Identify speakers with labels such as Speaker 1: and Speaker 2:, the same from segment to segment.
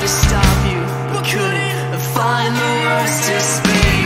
Speaker 1: to stop you, but couldn't find the words to speak.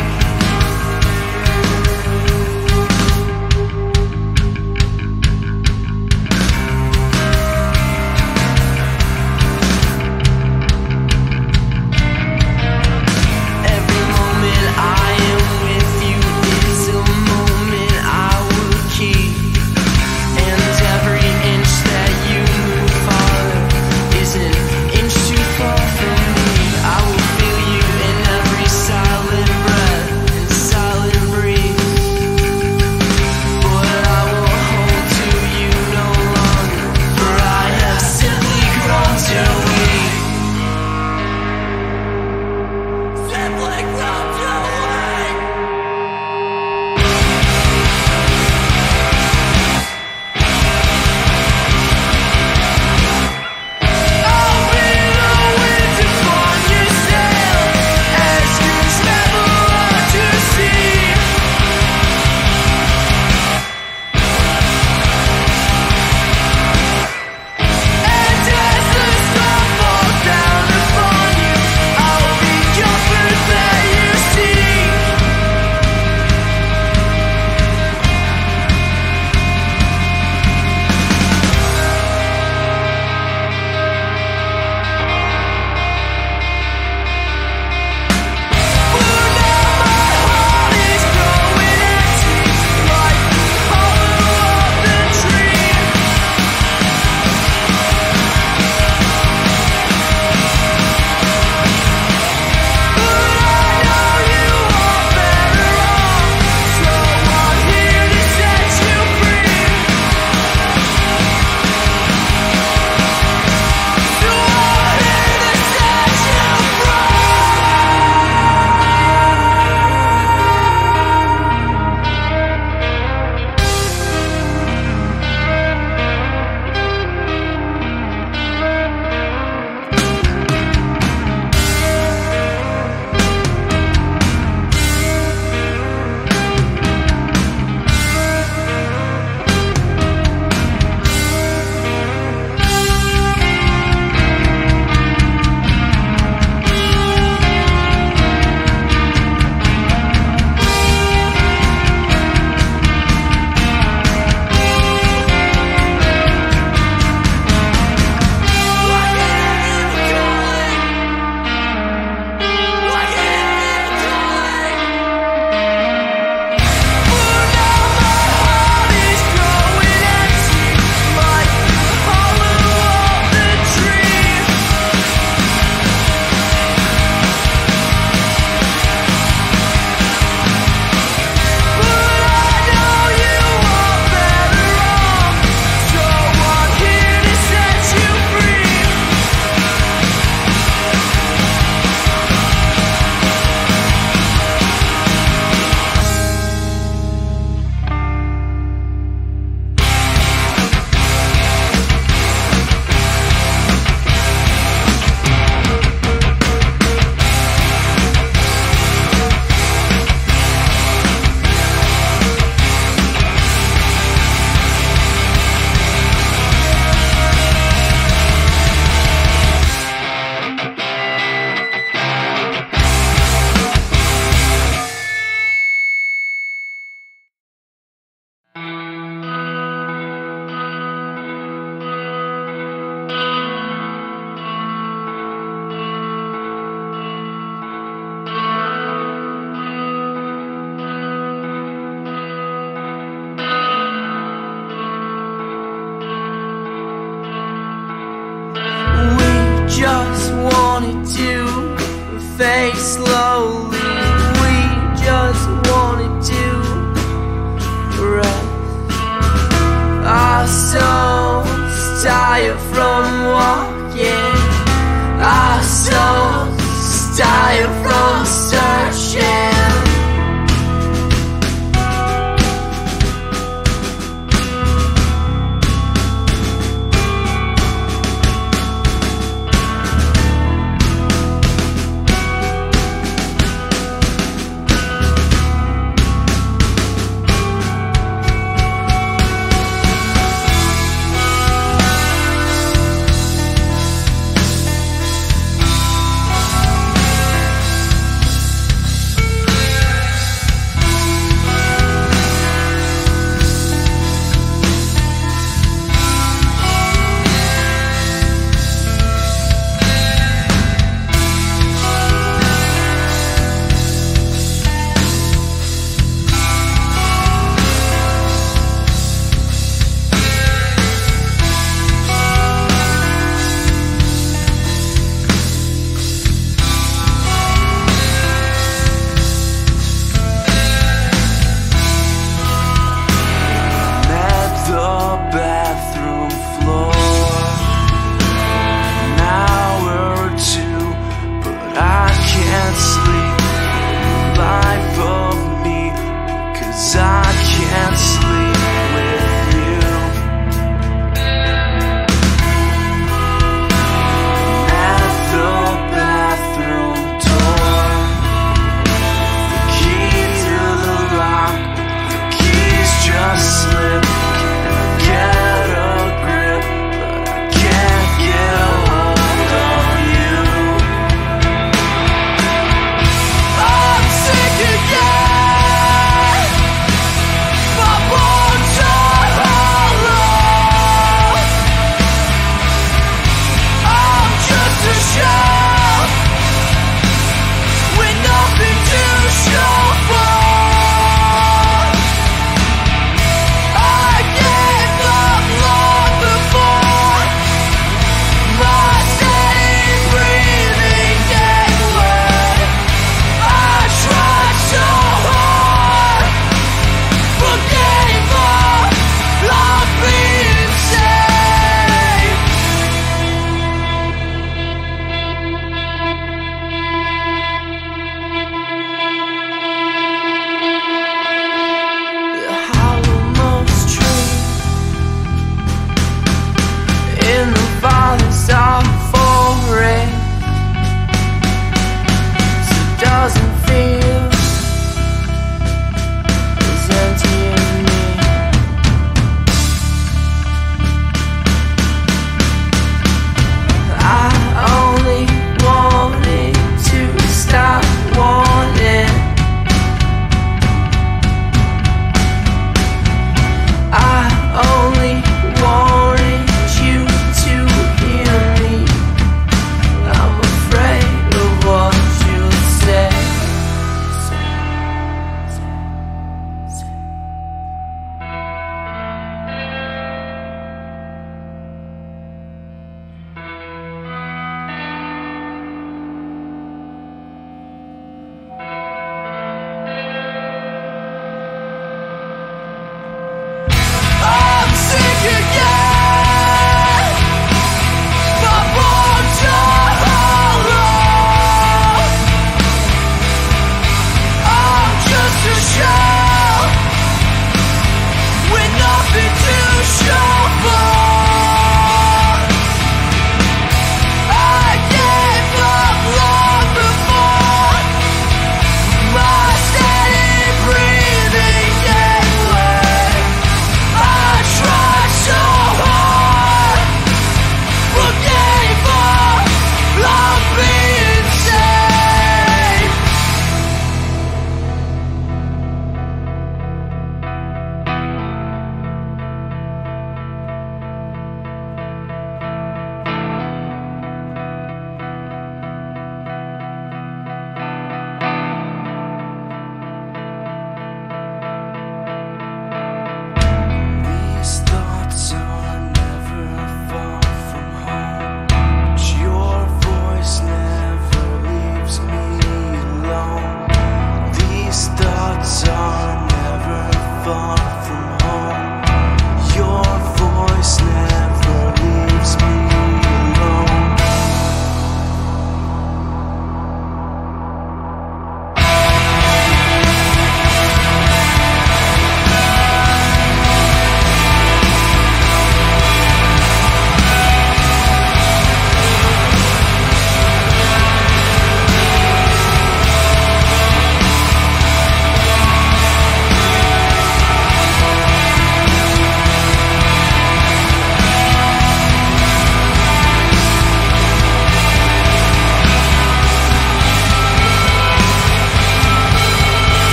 Speaker 1: face.